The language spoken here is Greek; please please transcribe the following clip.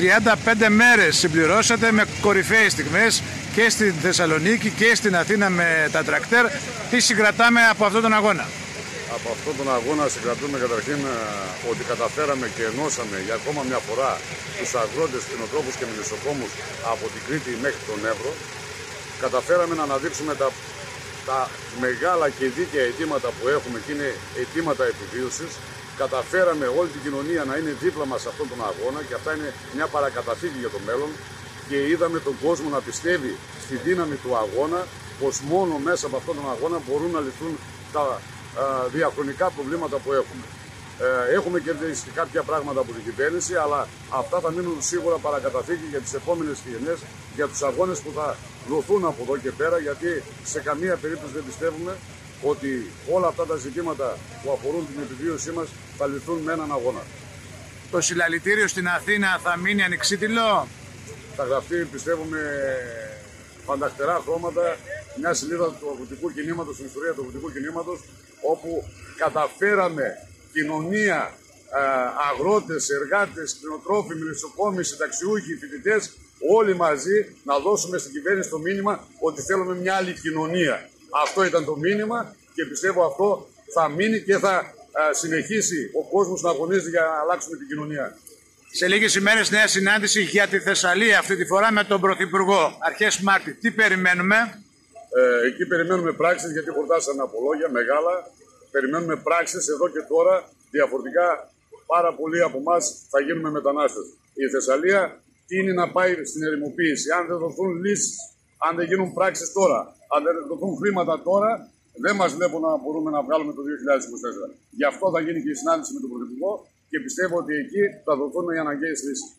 35 μέρες συμπληρώσατε με κορυφαίες στιγμές και στην Θεσσαλονίκη και στην Αθήνα με τα τρακτέρ. Τι συγκρατάμε από αυτόν τον αγώνα; Από αυτόν τον αγώνα συγκρατούμε καταρχήν ε, ότι καταφέραμε και ενώσαμε για ακόμα μια φορά τους αγρότες, κτηνοτρόφους και μελισσοκόμους από την Κρήτη μέχρι τον Εύρο. Καταφέραμε να αναδείξουμε τα, τα μεγάλα και δίκαια αιτήματα που έχουμε και είναι αιτήματα επιβίωσης καταφέραμε όλη την κοινωνία να είναι δίπλα μας σε αυτόν τον αγώνα και αυτά είναι μια παρακαταθήκη για το μέλλον και είδαμε τον κόσμο να πιστεύει στη δύναμη του αγώνα πως μόνο μέσα από αυτόν τον αγώνα μπορούν να λυθούν τα α, διαχρονικά προβλήματα που έχουμε. Ε, έχουμε κερδίσει κάποια πράγματα από την κυβέρνηση, αλλά αυτά θα μείνουν σίγουρα παρακαταθήκη για τις επόμενες γενιές, για τους αγώνες που θα δοθούν από εδώ και πέρα, γιατί σε καμία περίπτωση δεν πιστεύουμε ότι όλα αυτά τα ζητήματα που αφορούν την επιβίωσή μας θα λυθούν με έναν αγώνα. Το συλλαλητήριο στην Αθήνα θα μείνει ανεξίτηλο; Θα γραφτεί, πιστεύουμε, φανταχτερά χρώματα μια σελίδα του αγροτικού κινήματος, στην ιστορία του αγροτικού κινήματος, όπου καταφέραμε κοινωνία, ε, αγρότες, εργάτες, κτηνοτρόφοι, μελισσοκόμοι, συνταξιούχοι, φοιτητές, όλοι μαζί να δώσουμε στην κυβέρνηση το μήνυμα ότι θέλουμε μια άλλη κοινωνία. Αυτό ήταν το μήνυμα και πιστεύω αυτό θα μείνει και θα ε, συνεχίσει ο κόσμος να αγωνίζει για να αλλάξουμε την κοινωνία. Σε λίγες ημέρες νέα συνάντηση για τη Θεσσαλία αυτή τη φορά με τον Πρωθυπουργό. Αρχές Μάρτη. Τι περιμένουμε; Ε, εκεί περιμένουμε πράξεις γιατί χορτάσαμε απολόγια μεγάλα. Περιμένουμε πράξεις εδώ και τώρα. Διαφορετικά πάρα πολλοί από εμάς θα γίνουμε μετανάστες. Η Θεσσαλία τίνει να πάει στην ερημοποίηση. Αν δεν δοθούν λύσεις, αν δεν γίνουν πράξεις τώρα, αν δεν δοθούν χρήματα τώρα, δεν μας βλέπουν να μπορούμε να βγάλουμε το 2024. Γι' αυτό θα γίνει και η συνάντηση με τον Πρωθυπουργό και πιστεύω ότι εκεί θα δοθούν οι αναγκαίες λύσεις.